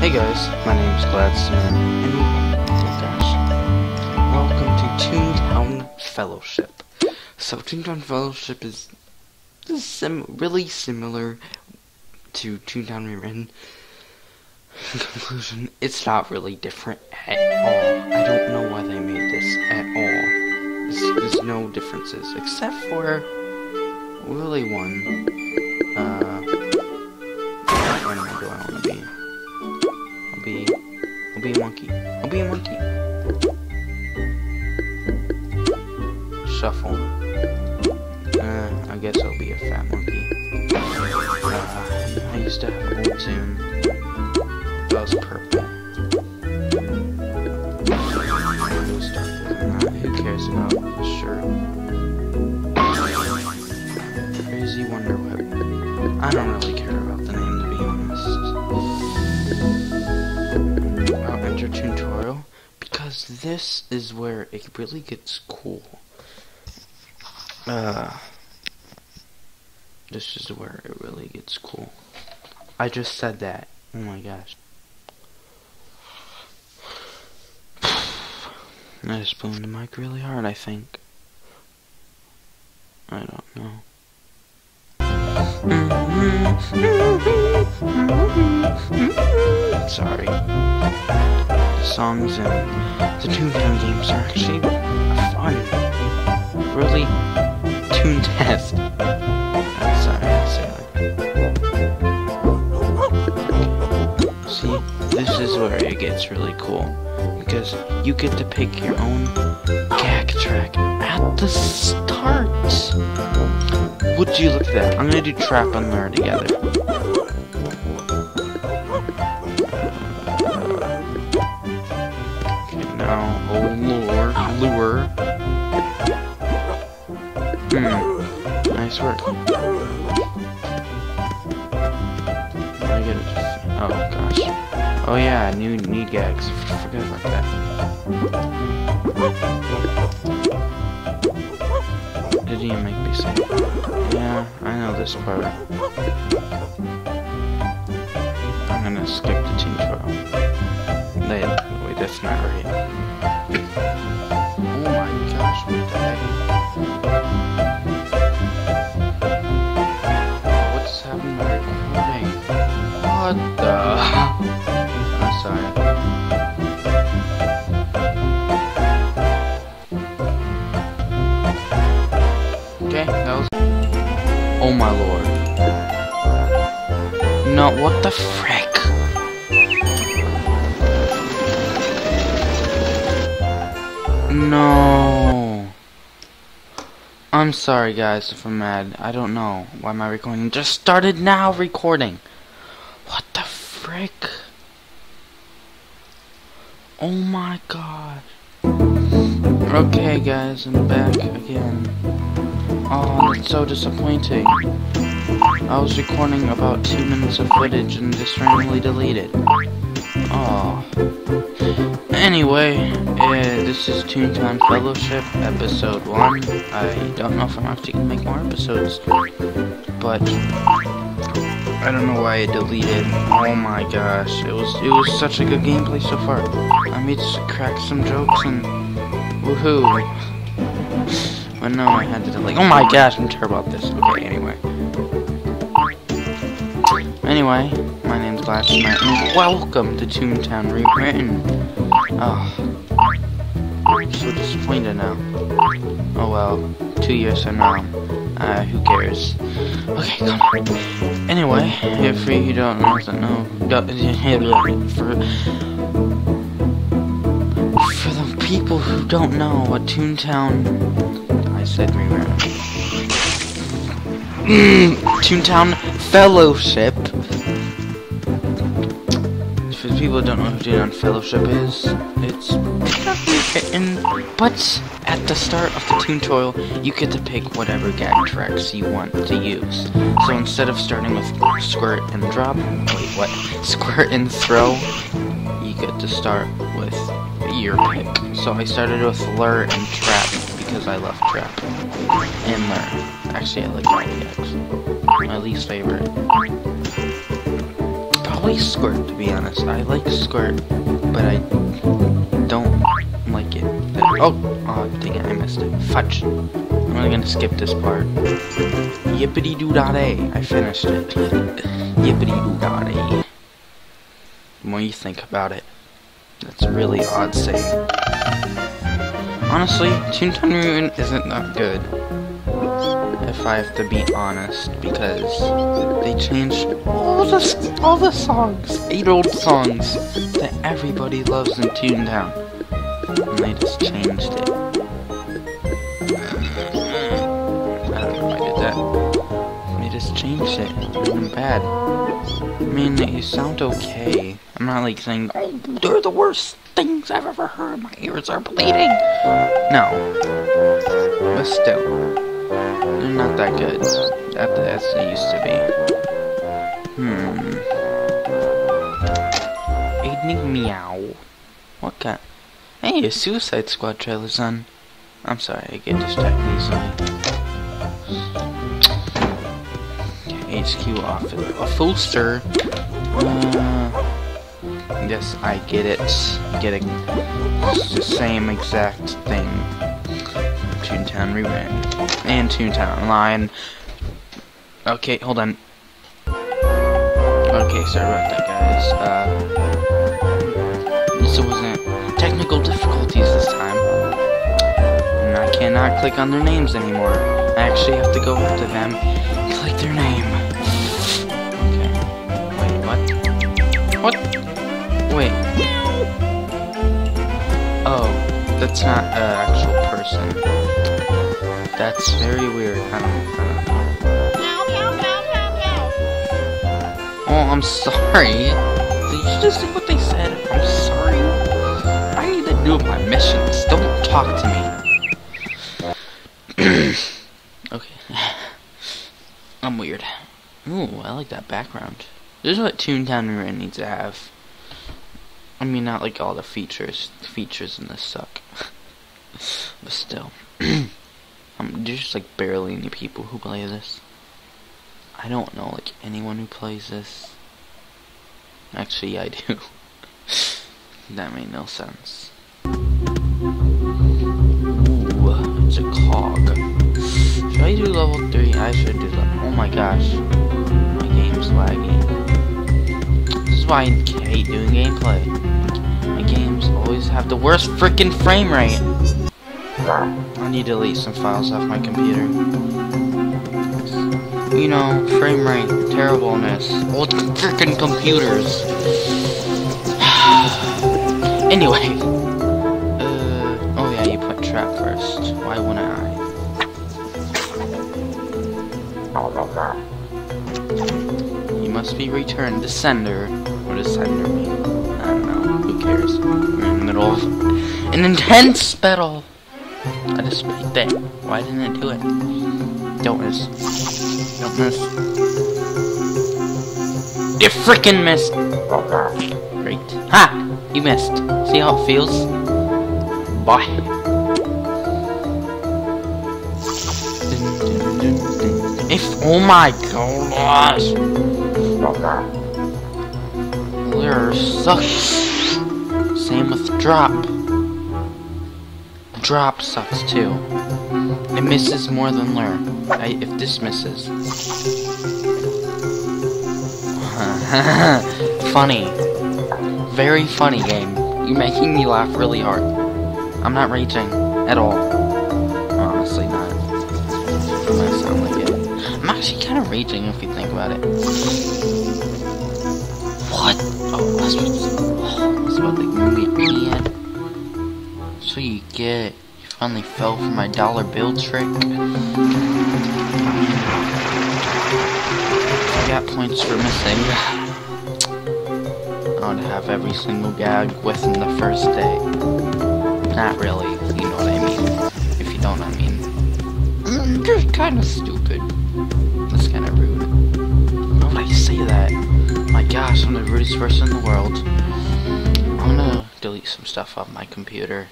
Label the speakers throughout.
Speaker 1: Hey guys, my name is Gladstone, and oh gosh, welcome to Toontown Fellowship. So Toontown Fellowship is, sim really similar to Toontown. In conclusion, it's not really different at all. I don't know why they made this at all. There's, there's no differences except for really one. Uh, I'll be a monkey. I'll be a monkey. Shuffle. Uh, I guess I'll be a fat monkey. Uh, I used to have a old toon. That was purple. Who cares about the shirt? Crazy Wonder Whip. I don't really care tutorial because this is where it really gets cool. Uh, this is where it really gets cool. I just said that. Oh my gosh. I just blew the mic really hard, I think. I don't know. Sorry. Songs and the Toontown games are actually fun. Really tune test. I'm sorry, say. See, this is where it gets really cool. Because you get to pick your own gag track at the start. Would you look at that? I'm gonna do trap and lure together. Lure. Hmm, nice work. I get it. Oh gosh. Oh yeah, new new gags. Forget about that. Did he make me say? Yeah, I know this part. I'm gonna skip the team trial. Wait, that's not right. What the frick? No. I'm sorry, guys, if I'm mad. I don't know why my recording just started now recording. What the frick? Oh my god. Okay, guys, I'm back again. Oh, it's so disappointing. I was recording about two minutes of footage and just randomly deleted. Oh. Anyway, uh, this is Toontown Fellowship, episode 1. I don't know if I'm actually gonna make more episodes, but I don't know why I deleted. Oh my gosh, it was it was such a good gameplay so far. I made crack some jokes and woohoo. But no, I had to delete. Oh my gosh, I'm terrible at this. Okay, anyway. Anyway, my name's Gladstone, and welcome to Toontown Rewritten. Oh, I'm so disappointed now. Oh well, two years from now. Uh, who cares? Okay, come on. Anyway, if you don't know, don't know, for for the people who don't know what Toontown, I said rewrite. Mm, Toontown Fellowship. For people who don't know who Toontown Fellowship is, it's written, but at the start of the tutorial, you get to pick whatever gag tracks you want to use. So instead of starting with squirt and drop, wait, what? Squirt and throw, you get to start with your pick. So I started with lure and trap because I love trap and lure. Actually, I like the. My least favorite. Probably Squirt, to be honest. I like Squirt, but I don't like it. Oh, oh, dang it, I missed it. Fudge. I'm only gonna skip this part. Yippity doo dah day. I finished it. Yippity doo dah day. The more you think about it? That's a really odd saying. Honestly, Toontown Ruin isn't that good. If I have to be honest, because they changed all the all the songs, eight old songs that everybody loves in Toontown, and they just changed it. Mm-hmm. I don't know why I did that. They just changed it. And bad. I mean, you sound okay. I'm not like saying, oh, they're the worst things I've ever heard. My ears are bleeding. No. But still. They're not that good. As they used to be. Hmm. Evening meow. What kind? Hey, a Suicide Squad trailer's on. I'm sorry, I get distracted easily. HQ office. A Fulster. Uh, yes, I get it. Getting the same exact thing. Toontown Rerun. And Toontown Line. Okay, hold on. Okay, sorry about that, guys. Uh, this wasn't technical difficulties this time. And I cannot click on their names anymore. I actually have to go up to them and click their name. Okay. Wait, what? What? Wait. Oh, that's not an actual person. That's very weird. I don't, I don't Oh, I'm sorry. Did you just see what they said? I'm sorry. I need to do my missions. Don't talk to me. okay. I'm weird. Ooh, I like that background. This is what Toontown Rerun needs to have. I mean, not like all the features. The features in this suck. but still. um, there's just like barely any people who play this. I don't know like anyone who plays this. Actually, I do. that made no sense. Ooh, it's a cog. Should I do level 3? I should do. Oh my gosh. My game's lagging. This is why I hate doing gameplay. My games always have the worst freaking frame rate. I need to delete some files off my computer you know, frame rate, terribleness, old freaking computers. anyway, uh, oh yeah, you put trap first. Why wouldn't I? You must be returned to sender. What does sender mean? I don't know. Who cares? We're in the middle of an intense battle. I just beat that. Why didn't it do it? Don't miss. Don't miss. You freaking missed! Great. Ha! You missed. See how it feels? Bye. If oh my gosh! Lure sucks. Same with drop. Drop sucks too. It misses more than lure. I, if this misses. funny. Very funny game. You're making me laugh really hard. I'm not raging at all. Honestly not. I sound like it. I'm actually kind of raging if you think about it. What? Oh, that's what. Oh, that's the movie oh, at So you get You finally fell for my dollar bill trick. I got points for missing. I to have every single gag within the first day. Not really, you know what I mean. If you don't, I mean. Just kind of stupid. That's kind of rude. Why would I say that? My gosh, I'm the rudest person in the world. I'm gonna delete some stuff off my computer.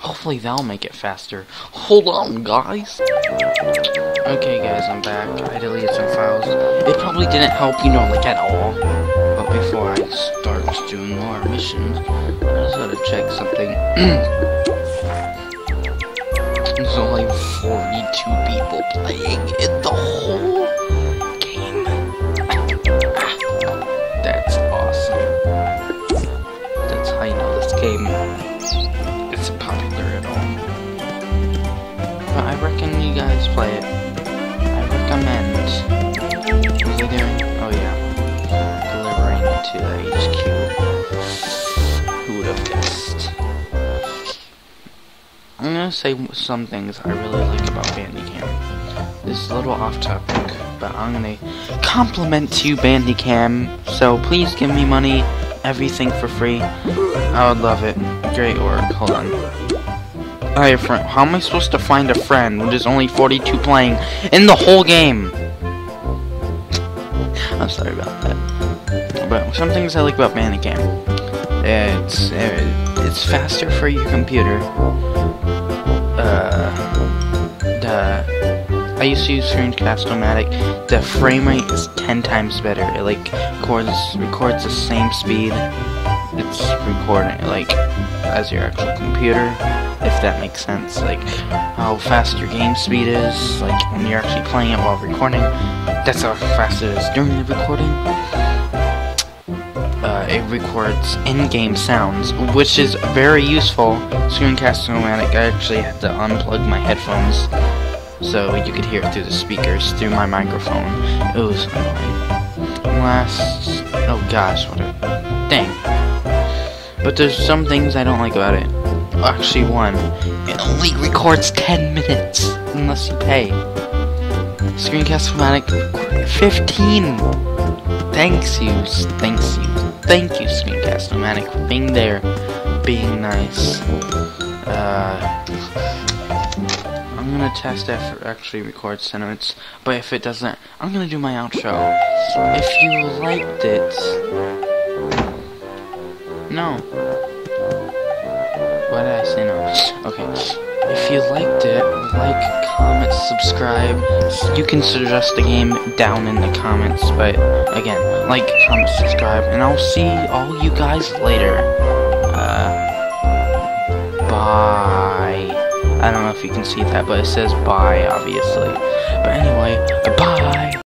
Speaker 1: Hopefully that'll make it faster. Hold on, guys. Okay, guys, I'm back. I deleted some files. It probably didn't help, you know, like at all. But before I start doing more missions, I just gotta check something. There's only 42 people playing in the whole game. Ah, that's awesome. That's how you know this game popular at all. But I reckon you guys play it. I recommend. Was I doing? Oh yeah. Uh, delivering to HQ. Who would have guessed? I'm gonna say some things I really like about Bandicam. This is a little off topic, but I'm gonna compliment you, Bandicam. So please give me money, everything for free. I would love it. Great work. Hold on. Hi, friend. How am I supposed to find a friend when there's only 42 playing in the whole game? I'm sorry about that. But some things I like about Bandicam. It's uh, it's faster for your computer. Used to use Screencast-O-Matic. The frame rate is 10 times better. It like records records the same speed. It's recording like as your actual computer, if that makes sense. Like how fast your game speed is, like when you're actually playing it while recording. That's how fast it is during the recording. Uh, it records in-game sounds, which is very useful. Screencast-O-Matic, I actually had to unplug my headphones so you could hear it through the speakers, through my microphone. It was annoying. Last... Oh gosh, what a... Dang. But there's some things I don't like about it. Actually, one. It only records 10 minutes, unless you pay. Screencast-O-Matic, 15! Thanks you, thanks you, thank you, Screencast-O-Matic, for being there, being nice. Uh... I'm gonna test if it actually records sentiments, but if it doesn't, I'm gonna do my outro. If you liked it... No. Why did I say no? Okay. If you liked it, like, comment, subscribe. You can suggest the game down in the comments, but again, like, comment, subscribe, and I'll see all you guys later. Uh, bye. I don't know if you can see that, but it says bye, obviously. But anyway, goodbye!